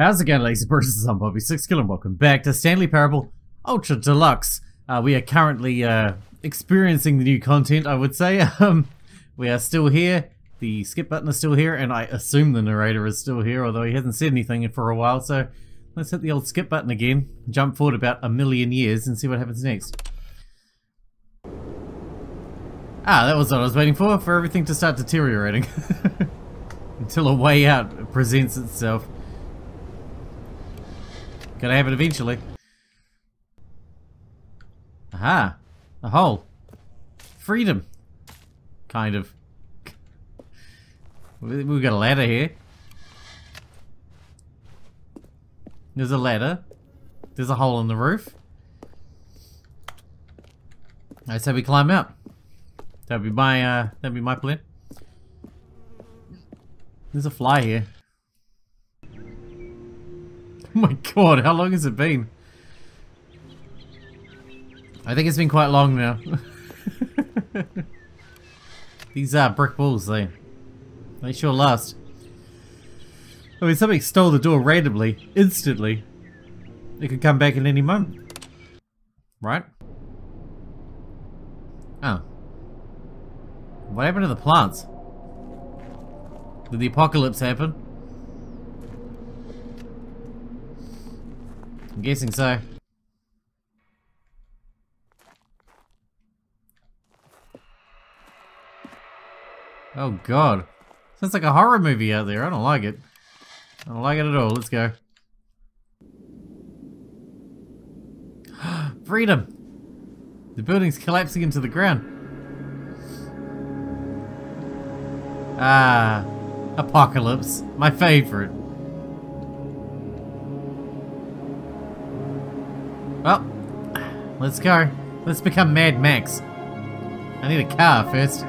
How's it going, and Bruces? I'm Bobby Sixkilla and welcome back to Stanley Parable Ultra Deluxe. Uh, we are currently uh, experiencing the new content, I would say. Um, we are still here. The skip button is still here, and I assume the narrator is still here, although he hasn't said anything for a while. So let's hit the old skip button again, jump forward about a million years, and see what happens next. Ah, that was what I was waiting for, for everything to start deteriorating. Until a way out presents itself. Gonna happen eventually. Aha! A hole. Freedom. Kind of. We've got a ladder here. There's a ladder. There's a hole in the roof. I say we climb out. That'd be my uh that'd be my plan. There's a fly here. My god, how long has it been? I think it's been quite long now. These are uh, brick walls, they they sure last. I mean, somebody stole the door randomly, instantly. It could come back at any moment. Right? Oh. What happened to the plants? Did the apocalypse happen? I'm guessing so. Oh god. Sounds like a horror movie out there. I don't like it. I don't like it at all. Let's go. Freedom! The building's collapsing into the ground. Ah, Apocalypse. My favorite. Well, let's go. Let's become Mad Max. I need a car first.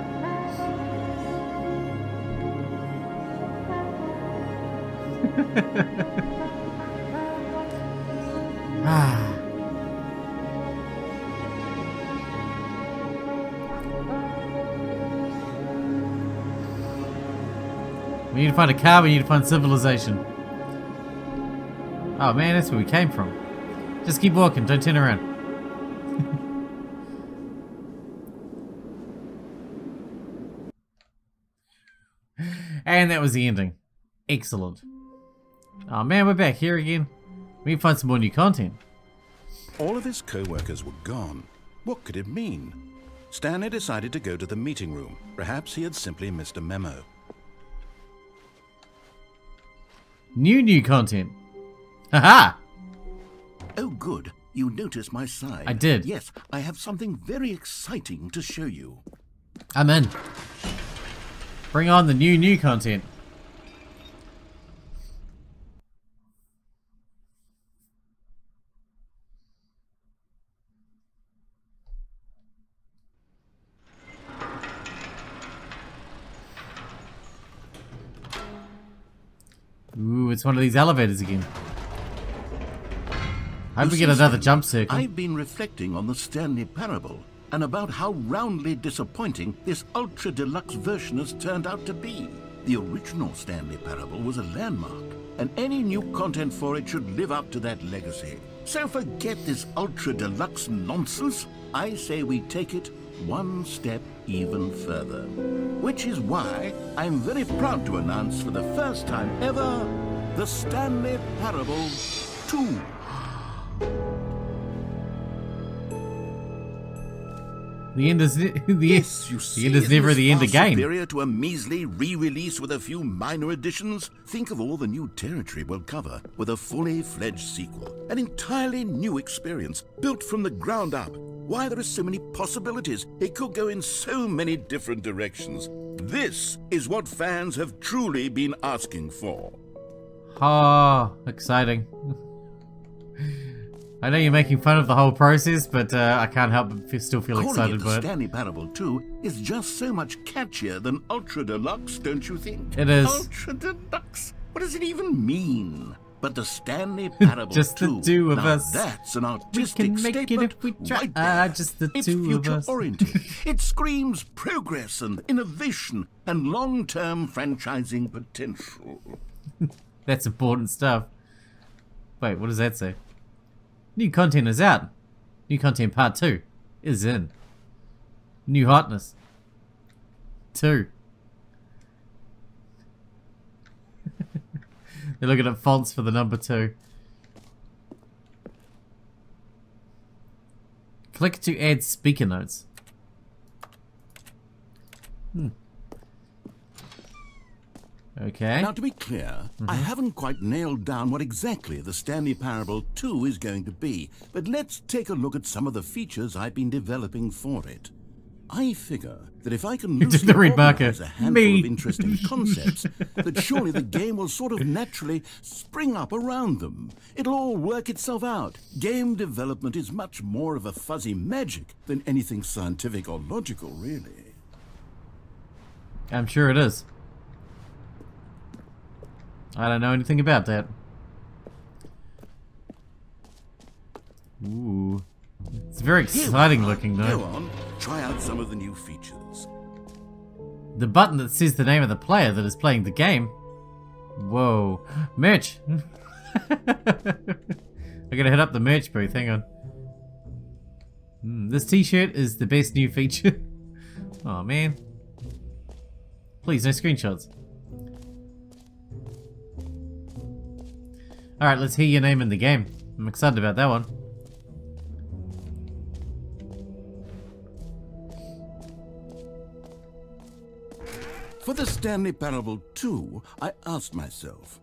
ah. We need to find a car, we need to find civilization. Oh man, that's where we came from. Just keep walking, don't turn around. and that was the ending. Excellent. Oh man, we're back here again. We need to find some more new content. All of his co-workers were gone. What could it mean? Stanley decided to go to the meeting room. Perhaps he had simply missed a memo. New new content. Haha! Oh good, you noticed my sign. I did. Yes, I have something very exciting to show you. I'm in. Bring on the new new content. Ooh, it's one of these elevators again. I hope we get another jump circle. I've been reflecting on the Stanley Parable and about how roundly disappointing this ultra deluxe version has turned out to be. The original Stanley Parable was a landmark, and any new content for it should live up to that legacy. So forget this ultra deluxe nonsense. I say we take it one step even further. Which is why I'm very proud to announce for the first time ever the Stanley Parable 2. The end is the, yes, you see, the end is never the end again. Superior to a measly re-release with a few minor additions. Think of all the new territory we'll cover with a fully fledged sequel, an entirely new experience built from the ground up. Why there are so many possibilities. It could go in so many different directions. This is what fans have truly been asking for. Ah, oh, exciting. I know you're making fun of the whole process, but uh, I can't help but still feel Calling excited it by the Stanley Parable 2 is just so much catchier than Ultra Deluxe, don't you think? It is. Ultra Deluxe? What does it even mean? But the Stanley Parable just 2, the two of now us. That's an artistic we can make statement it if we try. right Ah, there. just the it's two of future us. oriented. it screams progress and innovation and long-term franchising potential. That's important stuff. Wait, what does that say? New content is out. New content part 2 is in. New hotness. 2. They're looking at fonts for the number 2. Click to add speaker notes. Hmm. Okay. Now, to be clear, I mm-hmm. haven't quite nailed down what exactly the Stanley Parable 2 is going to be, but let's take a look at some of the features I've been developing for it. I figure that if I can loosely the read marker. organize a handful Me. of interesting concepts, that surely the game will sort of naturally spring up around them. It'll all work itself out. Game development is much more of a fuzzy magic than anything scientific or logical, really. I'm sure it is. I don't know anything about that. Ooh. It's very exciting looking Go though. on, try out some of the new features. The button that says the name of the player that is playing the game. Whoa. Merch! I gotta hit up the merch booth, hang on. Hmm, this t-shirt is the best new feature. oh man. Please, no screenshots. Alright, let's hear your name in the game. I'm excited about that one. For the Stanley Parable 2, I asked myself,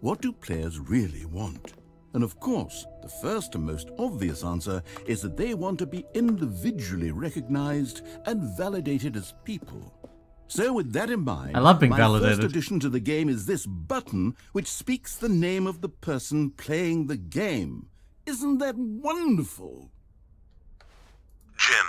what do players really want? And of course, the first and most obvious answer is that they want to be individually recognized and validated as people. So with that in mind, I love being my validated. first addition to the game is this button which speaks the name of the person playing the game. Isn't that wonderful? Jim.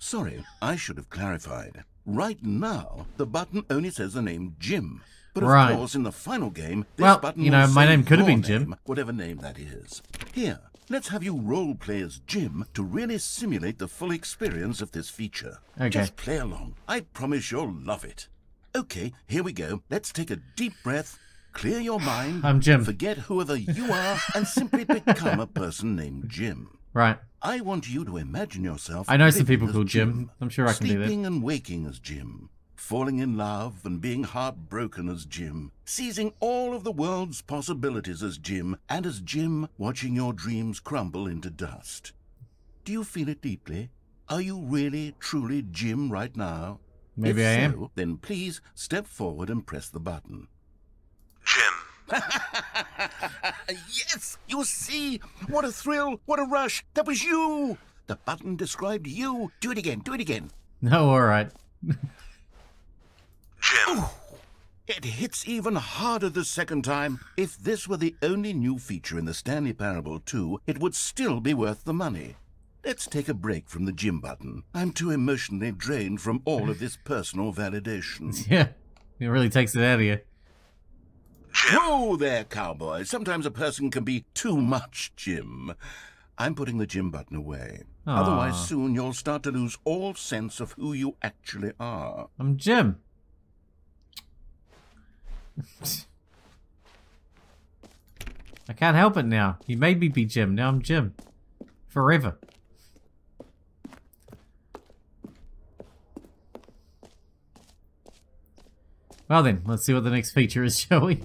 Sorry, I should have clarified. Right now, the button only says the name Jim. But of Right. course, in the final game, this Well, button you know, will my say name could have your been Jim. name, whatever name that is. Here, let's have you role play as Jim to really simulate the full experience of this feature. Okay. Just play along. I promise you'll love it. Okay, here we go. Let's take a deep breath, clear your mind, I'm Jim. forget whoever you are, and simply become a person named Jim. Right. I want you to imagine yourself. I know some people called Jim. I'm sure I can do that. Sleeping and waking as Jim. Falling in love and being heartbroken as Jim. Seizing all of the world's possibilities as Jim. And as Jim, watching your dreams crumble into dust. Do you feel it deeply? Are you really, truly Jim right now? Maybe if I am. so, Then please step forward and press the button. Jim. yes, you see? What a thrill, what a rush. That was you. The button described you. Do it again, do it again. Oh, no, alright. Jim. It hits even harder the second time. If this were the only new feature in the Stanley Parable 2, it would still be worth the money. Let's take a break from the Jim button. I'm too emotionally drained from all of this personal validation. Yeah. It really takes it out of you. Whoa there, cowboy. Sometimes a person can be too much, Jim. I'm putting the Jim button away. Aw. Otherwise, soon you'll start to lose all sense of who you actually are. I'm Jim. I can't help it now. He made me be Jim. Now I'm Jim. Forever. Well then, let's see what the next feature is, shall we?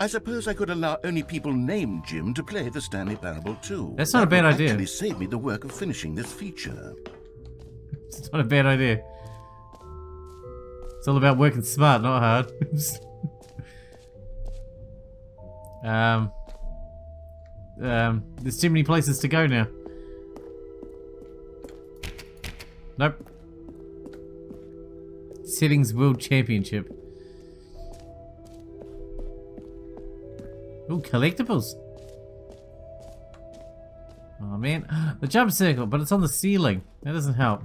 I suppose I could allow only people named Jim to play the Stanley Parable too. That's not a bad idea. actually save me the work of finishing this feature. It's not a bad idea. It's all about working smart, not hard. um, um, there's too many places to go now. Nope. Settings World Championship. Ooh, collectibles. Oh man, the jump circle, but it's on the ceiling. That doesn't help.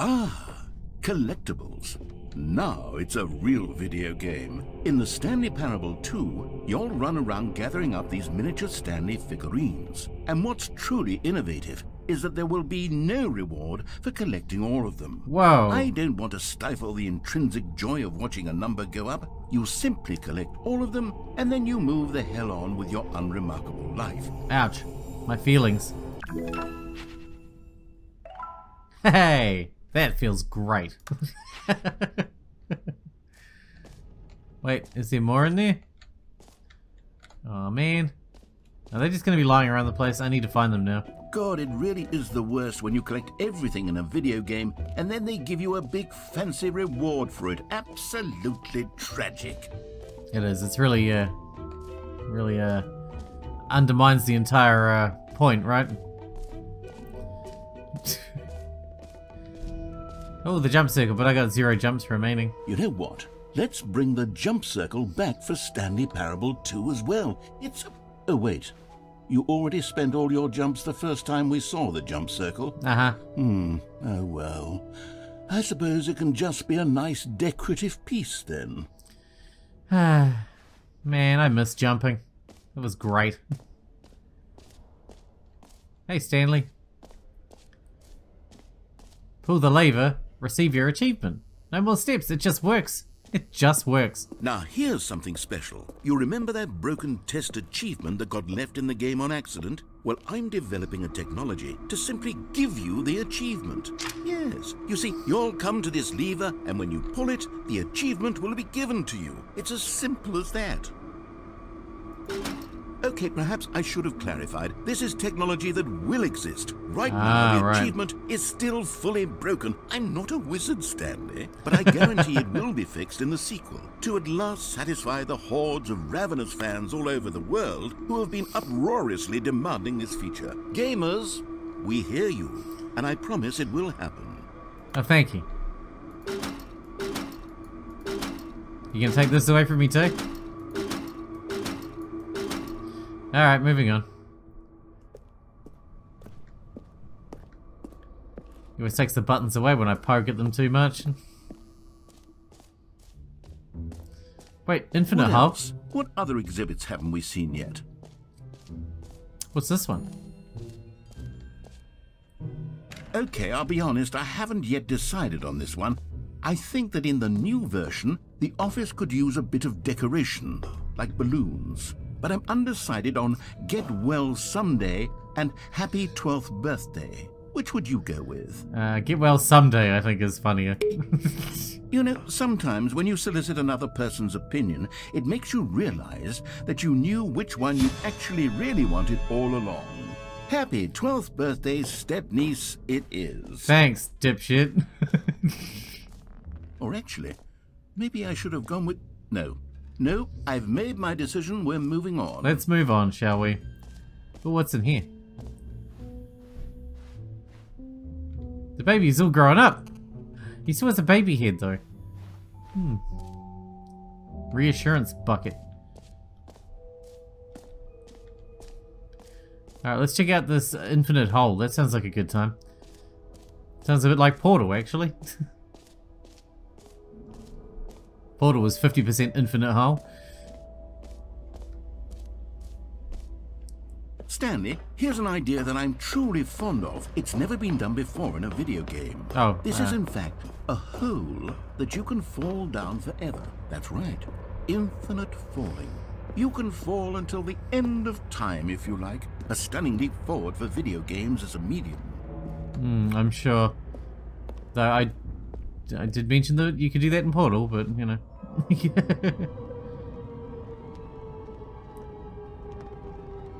Ah, collectibles. Now it's a real video game. In the Stanley Parable 2, you'll run around gathering up these miniature Stanley figurines. And what's truly innovative is that there will be no reward for collecting all of them. Wow. I don't want to stifle the intrinsic joy of watching a number go up. You simply collect all of them, and then you move the hell on with your unremarkable life. Ouch. My feelings. Hey, that feels great. Wait, is there more in there? Oh man. Are they just gonna be lying around the place? I need to find them now. God, it really is the worst when you collect everything in a video game and then they give you a big fancy reward for it. Absolutely tragic. It is. It's really, uh, really, uh, undermines the entire, uh, point, right? oh, the jump circle, but I got zero jumps remaining. You know what? Let's bring the jump circle back for Stanley Parable 2 as well. It's. Oh, wait. You already spent all your jumps the first time we saw the jump circle? Uh-huh. Hmm. Oh, well. I suppose it can just be a nice decorative piece then. Ah, Man, I miss jumping. It was great. hey, Stanley. Pull the lever, receive your achievement. No more steps, it just works. It just works. Now, here's something special. You remember that broken test achievement that got left in the game on accident? Well, I'm developing a technology to simply give you the achievement. Yes. You see, you'll come to this lever, and when you pull it, the achievement will be given to you. It's as simple as that. Okay, perhaps I should have clarified. This is technology that will exist. Right Ah, now, the right. achievement is still fully broken. I'm not a wizard, Stanley, but I guarantee it will be fixed in the sequel to at last satisfy the hordes of ravenous fans all over the world who have been uproariously demanding this feature. Gamers, we hear you, and I promise it will happen. Oh, thank you. You gonna take this away from me too? Alright, moving on. He always takes the buttons away when I poke at them too much. Wait, infinite What hull? What other exhibits haven't we seen yet? What's this one? Okay, I'll be honest, I haven't yet decided on this one. I think that in the new version, the office could use a bit of decoration, like balloons. But I'm undecided on Get Well Someday and Happy 12th Birthday. Which would you go with? Uh, get well someday, I think is funnier. You know, sometimes when you solicit another person's opinion, it makes you realize that you knew which one you actually really wanted all along. Happy 12th birthday, step-niece, it is. Thanks, dipshit. Or actually, maybe I should have gone with. No. No, I've made my decision. We're moving on. Let's move on, shall we? But what's in here? The baby's all grown up. He still has a baby head, though. Hmm. Reassurance bucket. Alright, let's check out this infinite hole. That sounds like a good time. Sounds a bit like Portal, actually. Portal was 50% infinite hole. Stanley, here's an idea that I'm truly fond of. It's never been done before in a video game. Oh, This is, uh. in fact, a hole that you can fall down forever. That's right. Infinite falling. You can fall until the end of time, if you like. A stunning leap forward for video games as a medium. Hmm, I'm sure. Though I, I did mention that you could do that in Portal, but you know.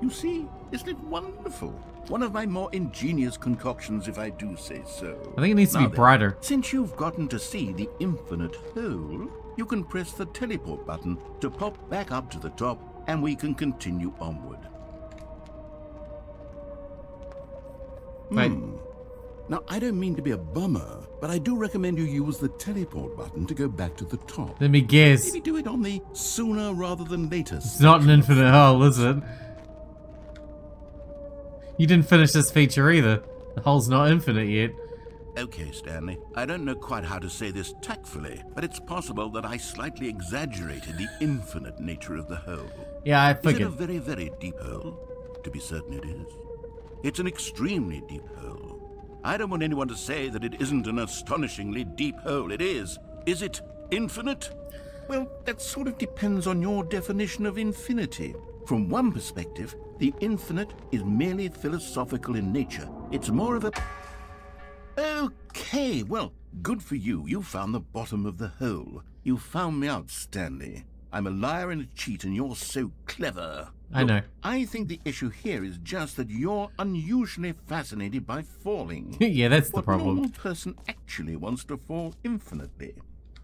You see, isn't it wonderful? One of my more ingenious concoctions, if I do say so. I think it needs to Now be then, brighter. Since you've gotten to see the infinite hole, you can press the teleport button to pop back up to the top, and we can continue onward. Wait. Hmm. Now, I don't mean to be a bummer, but I do recommend you use the teleport button to go back to the top. Let me guess. Maybe do it on the sooner rather than later. It's not an infinite hole, is it? You didn't finish this feature either. The hole's not infinite yet. Okay, Stanley. I don't know quite how to say this tactfully, but it's possible that I slightly exaggerated the infinite nature of the hole. Yeah, I Is it a very, very deep hole? To be certain it is. It's an extremely deep hole. I don't want anyone to say that it isn't an astonishingly deep hole. It is. Is it infinite? Well, that sort of depends on your definition of infinity. From one perspective, the infinite is merely philosophical in nature. It's more of a... Okay, well, good for you. You found the bottom of the hole. You found me out, Stanley. I'm a liar and a cheat, and you're so clever. I know. I think the issue here is just that you're unusually fascinated by falling. yeah, that's the what problem. normal person actually wants to fall infinitely.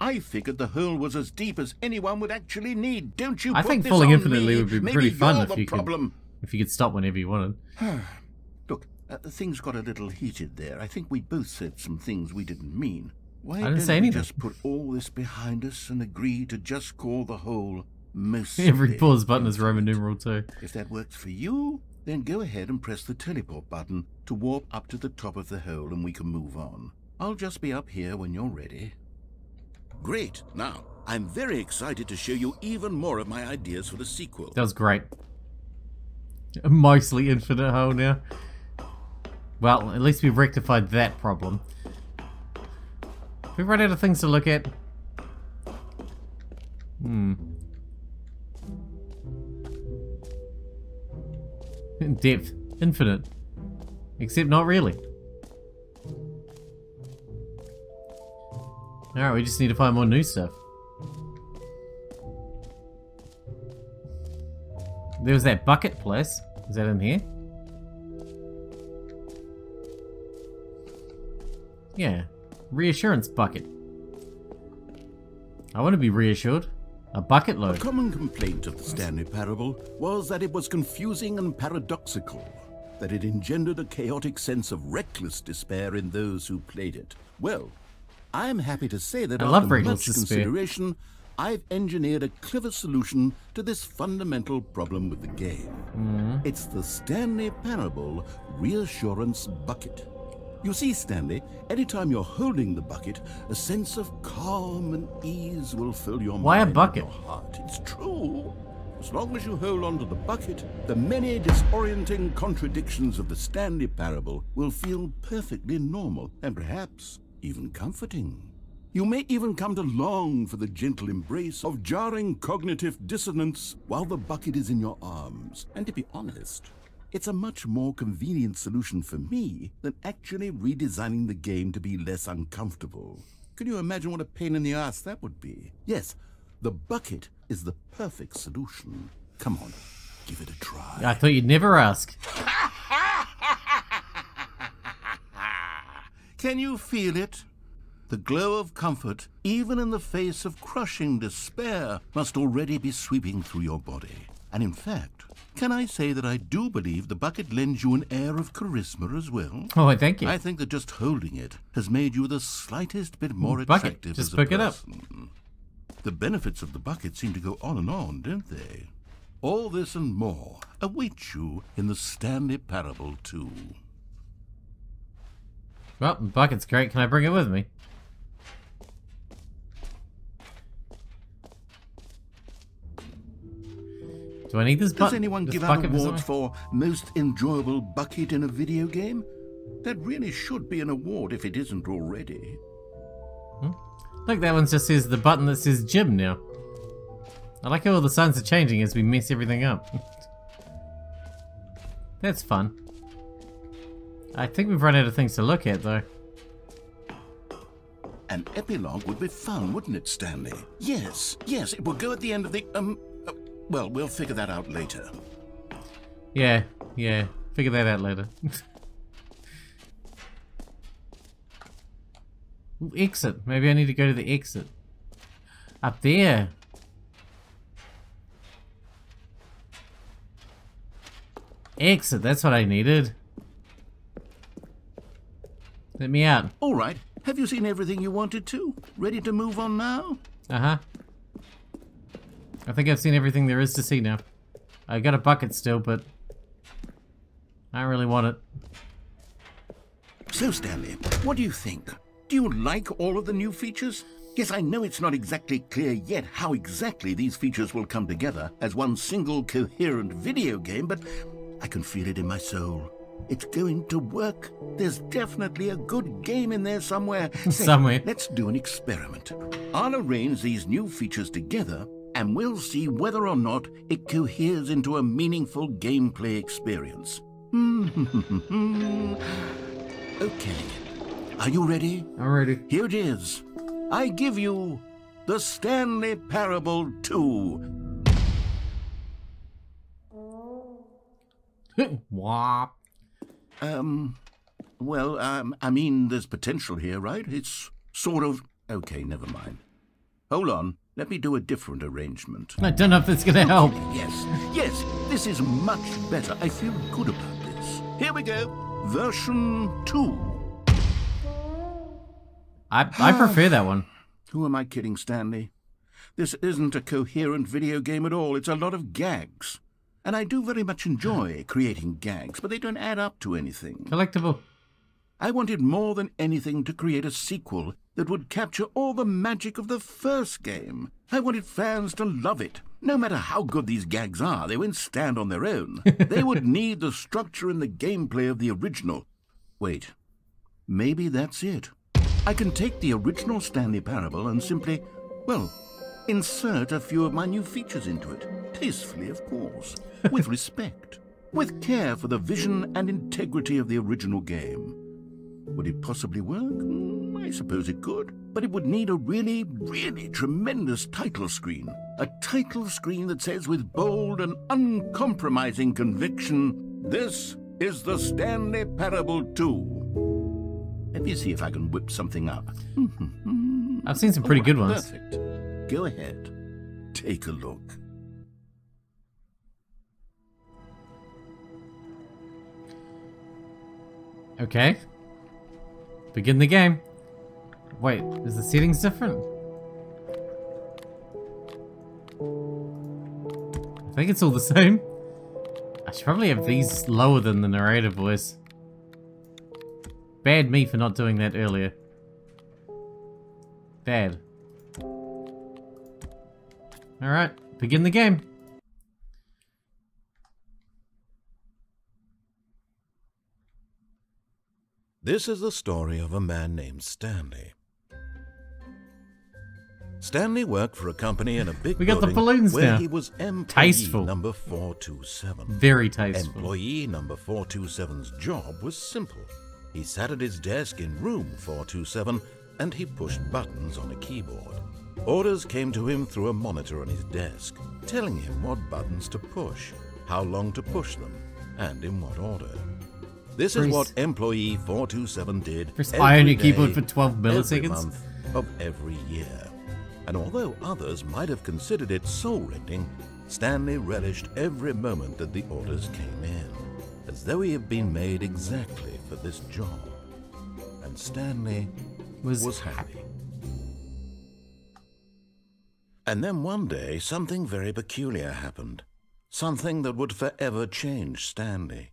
I figured the hole was as deep as anyone would actually need. Don't you? I think falling infinitely me. would be Maybe pretty fun if the you could- If you could stop whenever you wanted. Look, uh, things got a little heated there. I think we both said some things we didn't mean. Why didn't don't say we anything. just put all this behind us and agree to just call the hole most? Every pause button is Roman numeral two. If that works for you, then go ahead and press the teleport button to warp up to the top of the hole and we can move on. I'll just be up here when you're ready. Great. Now, I'm very excited to show you even more of my ideas for the sequel. That was great. A mostly infinite hole now. Well, at least we've rectified that problem. We've run out of things to look at. Hmm. In Depth. Infinite. Except not really. Alright, we just need to find more new stuff. There was that bucket place. Is that in here? Yeah. Reassurance bucket. I want to be reassured. A bucket load. A common complaint of the Stanley Parable was that it was confusing and paradoxical, that it engendered a chaotic sense of reckless despair in those who played it. Well, I'm happy to say that I after much consideration, I've engineered a clever solution to this fundamental problem with the game. Mm-hmm. It's the Stanley Parable Reassurance Bucket. You see, Stanley, anytime you're holding the bucket, a sense of calm and ease will fill your Why a mind and your heart. It's true. As long as you hold on to the bucket, the many disorienting contradictions of the Stanley Parable will feel perfectly normal and perhaps even comforting. You may even come to long for the gentle embrace of jarring cognitive dissonance while the bucket is in your arms. And to be honest, it's a much more convenient solution for me than actually redesigning the game to be less uncomfortable. Can you imagine what a pain in the ass that would be? Yes, the bucket is the perfect solution. Come on, give it a try. I thought you'd never ask. Can you feel it? The glow of comfort, even in the face of crushing despair, must already be sweeping through your body. And in fact, can I say that I do believe the bucket lends you an air of charisma as well? Oh, thank you. I think that just holding it has made you the slightest bit more Bucket, attractive just as a pick it up. The benefits of the bucket seem to go on and on, don't they? All this and more await you in the Stanley Parable too. Well, the bucket's great. Can I bring it with me? Do I need this Does anyone this give out awards for most enjoyable bucket in a video game? That really should be an award if it isn't already. Look, that one just says the button that says Jim now. I like how all the signs are changing as we mess everything up. That's fun. I think we've run out of things to look at, though. An epilogue would be fun, wouldn't it, Stanley? Yes, yes, it will go at the end of the um. Well, we'll figure that out later. Yeah, yeah. Figure that out later. Ooh, exit. Maybe I need to go to the exit. Up there. Exit, that's what I needed. Let me out. All right. Have you seen everything you wanted to? Ready to move on now? Uh-huh. I think I've seen everything there is to see now. I got a bucket still, but I really want it. So, Stanley, what do you think? Do you like all of the new features? Yes, I know it's not exactly clear yet how exactly these features will come together as one single coherent video game, but I can feel it in my soul. It's going to work. There's definitely a good game in there somewhere. Say, Somewhere. Let's do an experiment. I'll arrange these new features together and we'll see whether or not it coheres into a meaningful gameplay experience. okay. Are you ready? I'm ready. Here it is. I give you the Stanley Parable 2. Wop. Um, well, um, I mean, there's potential here, right? It's sort of. Okay, never mind. Hold on. Let me do a different arrangement. I don't know if it's gonna help. Yes, yes, this is much better. I feel good about this. Here we go. Version 2. I I ah. prefer that one. Who am I kidding, Stanley? This isn't a coherent video game at all. It's a lot of gags. And I do very much enjoy creating gags, but they don't add up to anything. Collectible. I wanted more than anything to create a sequel that would capture all the magic of the first game. I wanted fans to love it. No matter how good these gags are, they won't stand on their own. they would need the structure and the gameplay of the original. Wait, maybe that's it. I can take the original Stanley Parable and simply, well, insert a few of my new features into it. Tastefully, of course. With respect. With care for the vision and integrity of the original game. Would it possibly work? Mm, I suppose it could. But it would need a really, really tremendous title screen. A title screen that says with bold and uncompromising conviction, This is the Stanley Parable 2. Let me see if I can whip something up. I've seen some pretty good ones. Perfect. Go ahead. Take a look. Okay. Begin the game. Wait, is the settings different? I think it's all the same. I should probably have these lower than the narrator voice. Bad me for not doing that earlier. Bad. Alright, begin the game. This is the story of a man named Stanley. Stanley worked for a company in a big We got the building balloons where now. he was employee Tasteful. number 427. Very tasteful. Employee number 427's job was simple. He sat at his desk in room 427 and he pushed buttons on a keyboard. Orders came to him through a monitor on his desk, telling him what buttons to push, how long to push them, and in what order. This is what employee 427 did. I on your keyboard for 12 every milliseconds? month of every year. And although others might have considered it soul-rending, Stanley relished every moment that the orders came in, as though he had been made exactly for this job. And Stanley Was was happy. And then one day, something very peculiar happened. Something that would forever change Stanley.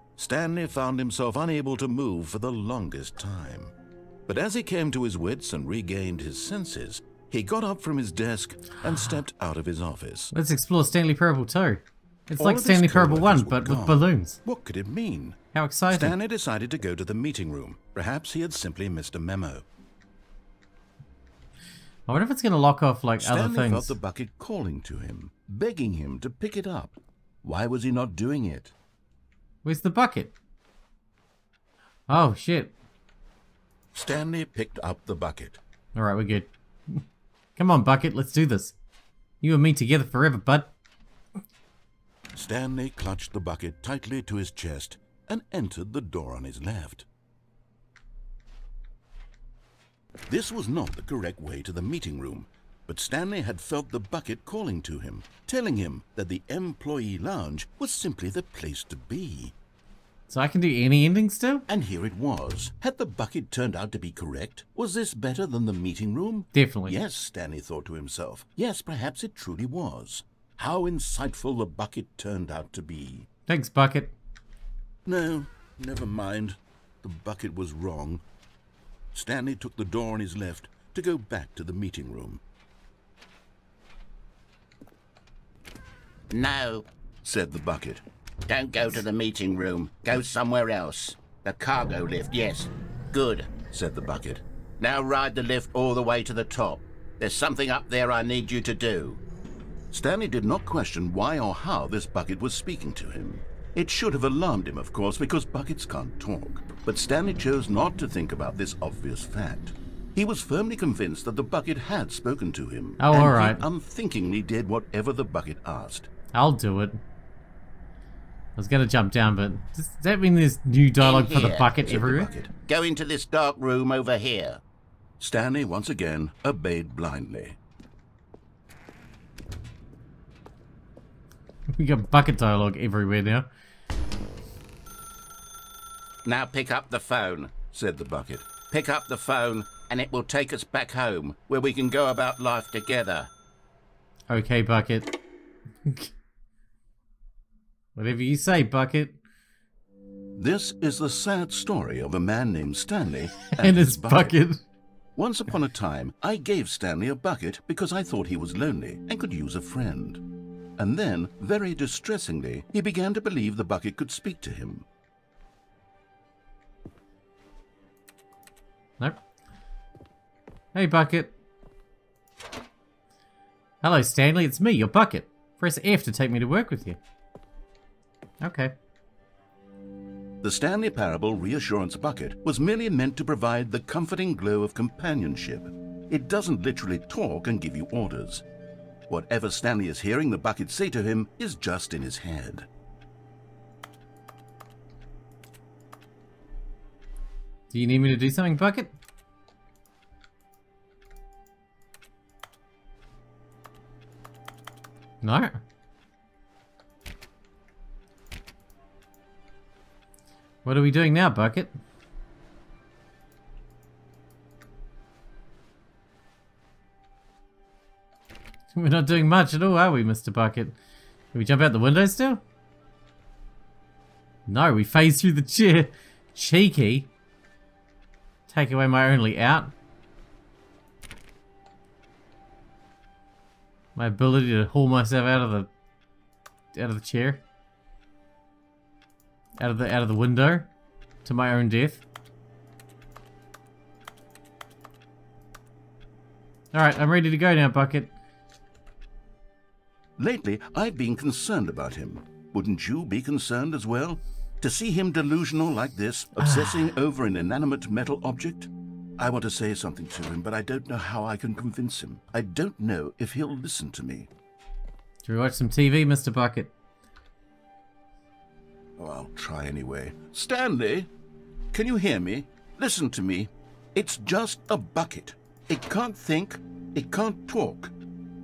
Stanley found himself unable to move for the longest time. But as he came to his wits and regained his senses, he got up from his desk and stepped out of his office. Let's explore Stanley Parable 2. It's All like Stanley Parable 1, coworkers were but with balloons. What could it mean? How exciting. Stanley decided to go to the meeting room. Perhaps he had simply missed a memo. I wonder if it's going to lock off like other Stanley felt things. the bucket calling to him, begging him to pick it up. Why was he not doing it? Where's the bucket? Oh, shit. Stanley picked up the bucket. Alright, we're good. Come on, bucket, let's do this. You and me together forever, bud. Stanley clutched the bucket tightly to his chest and entered the door on his left. This was not the correct way to the meeting room, but Stanley had felt the bucket calling to him, telling him that the employee lounge was simply the place to be. So I can do any ending still? And here it was. Had the bucket turned out to be correct? Was this better than the meeting room? Definitely. Yes, Stanley thought to himself. Yes, perhaps it truly was. How insightful the bucket turned out to be. Thanks, Bucket. No, never mind. The bucket was wrong. Stanley took the door on his left to go back to the meeting room. No, Said the bucket. don't go to the meeting room. Go somewhere else. The cargo lift, yes. Good. Said the bucket. Now ride the lift all the way to the top. There's something up there I need you to do. Stanley did not question why or how this bucket was speaking to him. It should have alarmed him, of course, because buckets can't talk. But Stanley chose not to think about this obvious fact. He was firmly convinced that the bucket had spoken to him. Oh, and all right. He unthinkingly did whatever the bucket asked. I'll do it. I was gonna jump down, but does that mean there's new dialogue In for the bucket Said the everywhere? bucket. Go into this dark room over here. Stanley once again obeyed blindly. We got bucket dialogue everywhere now. Now pick up the phone. Said the bucket. Pick up the phone, and it will take us back home, where we can go about life together. Okay, bucket. Whatever you say, bucket. This is the sad story of a man named Stanley and, And his his bucket. Once upon a time, I gave Stanley a bucket because I thought he was lonely and could use a friend. And then, very distressingly, he began to believe the bucket could speak to him. Nope. Hey, bucket. Hello, Stanley. It's me, your bucket. Press F to take me to work with you. Okay. The Stanley Parable Reassurance Bucket was merely meant to provide the comforting glow of companionship. It doesn't literally talk and give you orders. Whatever Stanley is hearing the bucket say to him is just in his head. Do you need me to do something, bucket? No. What are we doing now, bucket? We're not doing much at all, are we, Mr. Bucket? Can we jump out the window still? No, we phase through the chair. Cheeky. Take away my only out. My ability to haul myself out of the out of the chair. Out of the out of the window to my own death. Alright, I'm ready to go now, Bucket. Lately, I've been concerned about him. Wouldn't you be concerned as well? To see him delusional like this, ah. obsessing over an inanimate metal object? I want to say something to him, but I don't know how I can convince him. I don't know if he'll listen to me. Should we watch some TV, Mr. Bucket? Oh, I'll try anyway. Stanley, can you hear me? Listen to me. It's just a bucket. It can't think, it can't talk.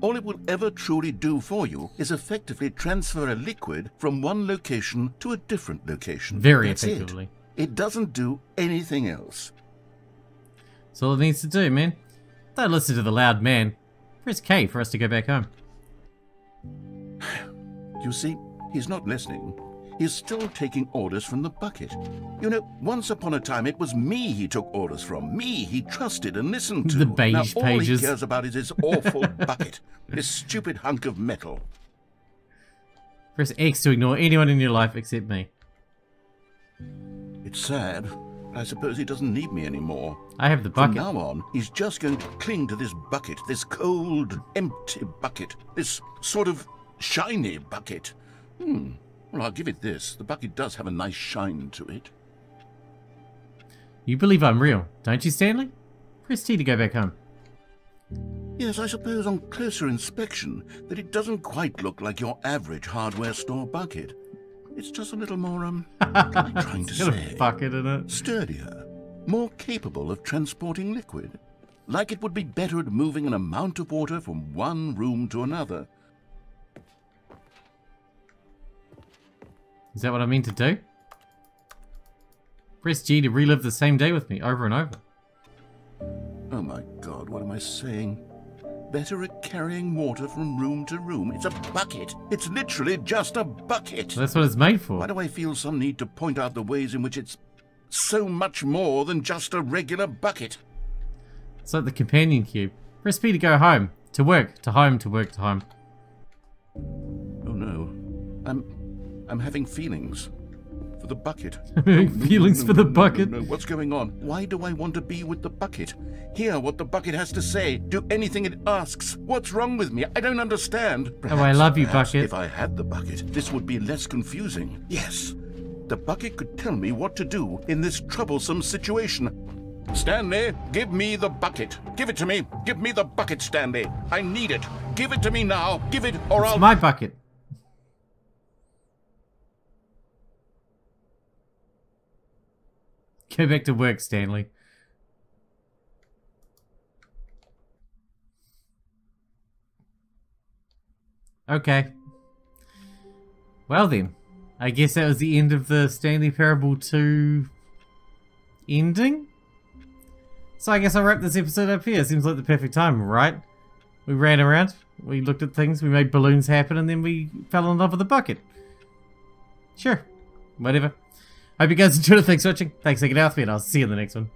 All it will ever truly do for you is effectively transfer a liquid from one location to a different location. Very That's it. effectively. It doesn't do anything else. That's all it needs to do, man. Don't listen to the loud man. Press K for us to go back home. You see, he's not listening. He's still taking orders from the bucket. You know, once upon a time it was me he took orders from. Me he trusted and listened to. The beige now, all pages. he cares about is his awful bucket. This stupid hunk of metal. Press X to ignore anyone in your life except me. It's sad. I suppose he doesn't need me anymore. I have the From bucket. now on, he's just going to cling to this bucket, this cold, empty bucket, this sort of shiny bucket. Hmm. Well, I'll give it this. The bucket does have a nice shine to it. You believe I'm real, don't you, Stanley? Press T to go back home. Yes, I suppose on closer inspection that it doesn't quite look like your average hardware store bucket. It's just a little more, um, what am I trying to say? a bucket in it. Sturdier, more capable of transporting liquid. Like it would be better at moving an amount of water from one room to another. Is that what I mean to do? Press G to relive the same day with me over and over. Oh my god, what am I saying? Better at carrying water from room to room. It's a bucket. It's literally just a bucket. That's what it's made for. Why do I feel some need to point out the ways in which it's so much more than just a regular bucket? It's like the companion cube. Press P to go home. To work. To home. To work. To home. Oh no. I'm I'm having feelings for the bucket. Feelings for the bucket? No, no, What's going on? Why do I want to be with the bucket? Hear what the bucket has to say. Do anything it asks. What's wrong with me? I don't understand. Oh, I love you, perhaps bucket. If I had the bucket, this would be less confusing. Yes. The bucket could tell me what to do in this troublesome situation. Stanley, give me the bucket. Give it to me. Give me the bucket, Stanley. I need it. Give it to me now. Give it, or It's I'll. my bucket. Go back to work, Stanley. Okay. Well then, I guess that was the end of the Stanley Parable 2 ending? So I guess I'll wrap this episode up here. Seems like the perfect time, right? We ran around, we looked at things, we made balloons happen, and then we fell in love with a bucket. Sure. Whatever. Hope you guys enjoyed it. Thanks for watching. Thanks for hanging out with me, and I'll see you in the next one.